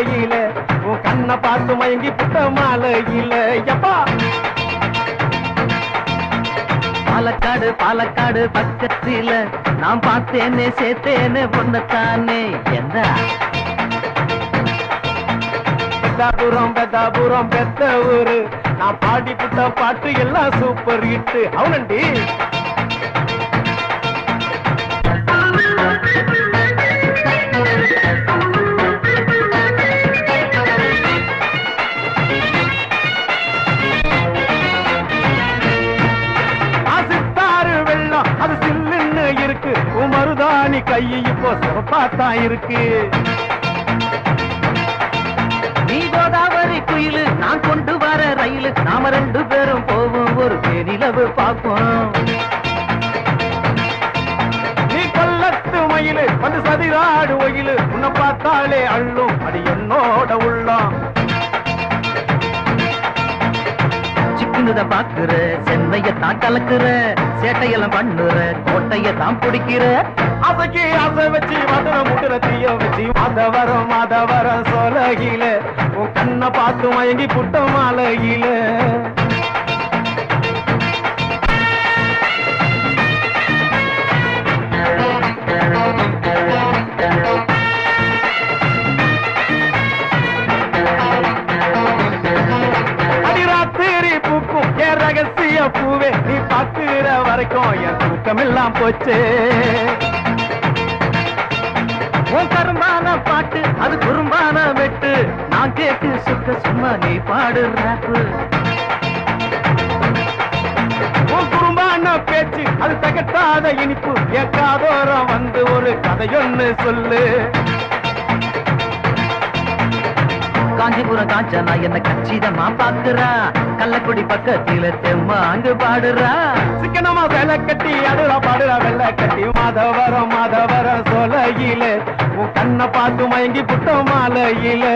சோலையில உன் கண்ணை பார்த்து மயங்கி புட்ட மாலையில. எப்பா? பாலக்காடு பாலக்காடு பக்கத்தில நான் பார்த்தேனே சேர்த்தேனே பொண்ணத்தானே. எந்த பெத்தாபுரம் பெத்தாபுரம் பெத்த ஊரு. நான் பாடி புட்ட பாட்டு எல்லாம் சூப்பர் ஹிட் அவனண்டி கை இப்போ சிறப்பாத்தான் இருக்கு. நீ கோதாவரி குயிலு நான் கொண்டு வர ரயிலு நாம ரெண்டு பேரும் போவோம் ஒரு தேனிலவு பார்ப்போம். நீ கொல்லத்து மயிலு வந்து சதிராடு ஒயிலு உன்னை பார்த்தாலே அள்ளும் அது என்னோட உள்ளம். சிக்குனத பாக்குற சென்னைய தான் கலக்குற சேட்டையெல்லாம் பண்ணுற கோட்டைய தான் பிடிக்கிற அசைக்கு அசை வச்சு மதுர முட்டுற தீய வச்சு மாதவரம் மாதவரம் சொலகில. உன் கண்ணை பார்த்து மயங்கி புட்ட மாலையில பூவே நீ பார்க்கிற வரைக்கும் என் தூக்கமெல்லாம் போச்சு. உன் கரும்பான பாட்டு அது குறும்பான வெட்டு. நான் கேட்டு சுத்த சும்மா நீ பாடு ராப்பு. உன் குறும்பான பேச்சு அது தகட்டாத இனிப்பு. என் காதோரம் வந்து ஒரு கதையொன்னு சொல்லு. காஞ்சிபுரம் காஞ்சனா என்ன கச்சிதமா பாக்குறா. கள்ளக்குடி பக்கத்தில தெம்மா அங்கு பாடுறா. சிக்கனமா வேலை கட்டி அடுறா பாடுறா வெள்ளை கட்டி. மாதவரம் மாதவரம் சொலையில உன் கண்ணை பார்த்து மயங்கி புட்ட மாலையில.